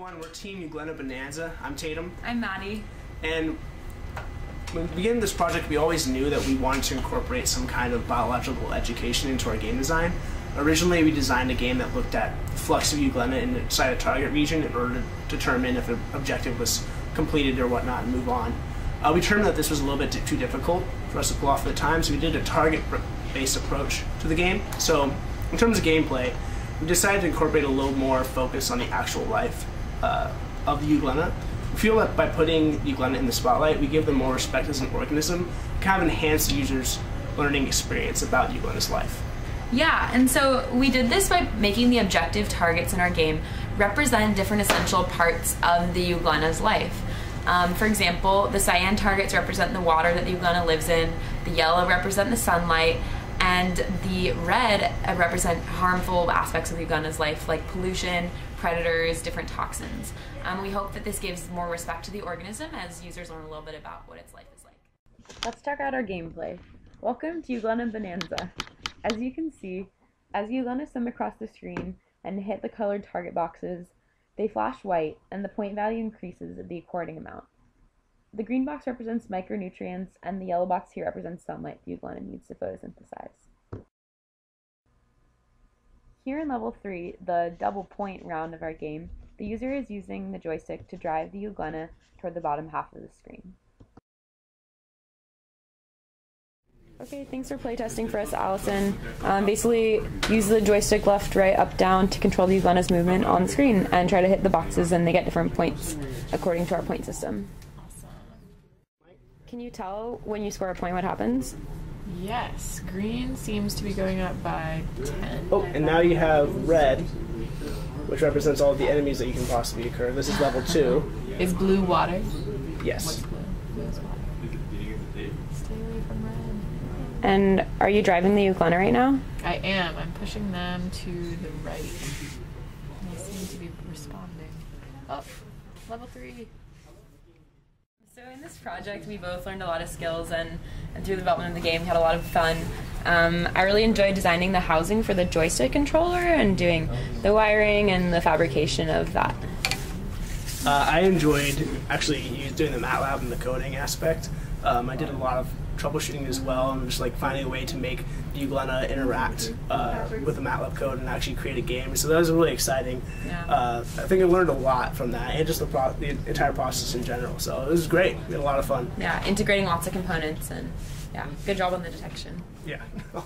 everyone. We're Team Euglena Bonanza. I'm Tatum. I'm Maddie. And when we began this project, we always knew that we wanted to incorporate some kind of biological education into our game design. Originally, we designed a game that looked at the flux of euglena inside a target region in order to determine if an objective was completed or whatnot and move on. Uh, we determined that this was a little bit too difficult for us to pull off at the time, so we did a target-based approach to the game. So, in terms of gameplay, we decided to incorporate a little more focus on the actual life uh, of the euglena. We feel that by putting euglena in the spotlight, we give them more respect as an organism, kind of enhance the user's learning experience about euglena's life. Yeah, and so we did this by making the objective targets in our game represent different essential parts of the euglena's life. Um, for example, the cyan targets represent the water that the euglena lives in, the yellow represent the sunlight, and the red uh, represent harmful aspects of euglena life, like pollution, predators, different toxins. Um, we hope that this gives more respect to the organism as users learn a little bit about what its life is like. Let's check out our gameplay. Welcome to Euglena Bonanza. As you can see, as Euglena swim across the screen and hit the colored target boxes, they flash white and the point value increases the according amount. The green box represents micronutrients, and the yellow box here represents sunlight the euglena needs to photosynthesize. Here in level 3, the double point round of our game, the user is using the joystick to drive the euglena toward the bottom half of the screen. Okay, thanks for playtesting for us, Allison. Um, basically, use the joystick left, right, up, down to control the Euglena's movement on the screen and try to hit the boxes, and they get different points according to our point system. Can you tell when you score a point what happens? Yes, green seems to be going up by 10. Oh, and now you have red, which represents all of the enemies that you can possibly occur. This is level 2. Is blue water? Yes. What's blue? Blue is water. Stay away from red. And are you driving the Euglena right now? I am. I'm pushing them to the right. And they seem to be responding. Oh, level 3. So in this project, we both learned a lot of skills, and, and through the development of the game, had a lot of fun. Um, I really enjoyed designing the housing for the joystick controller and doing the wiring and the fabrication of that. Uh, I enjoyed actually doing the MATLAB and the coding aspect. Um, I did a lot of troubleshooting as well, and just like finding a way to make the Euglena interact uh, with the MATLAB code and actually create a game. So that was really exciting. Yeah. Uh, I think I learned a lot from that, and just the, pro- the entire process in general. So it was great. We had a lot of fun. Yeah, integrating lots of components, and yeah, good job on the detection. Yeah.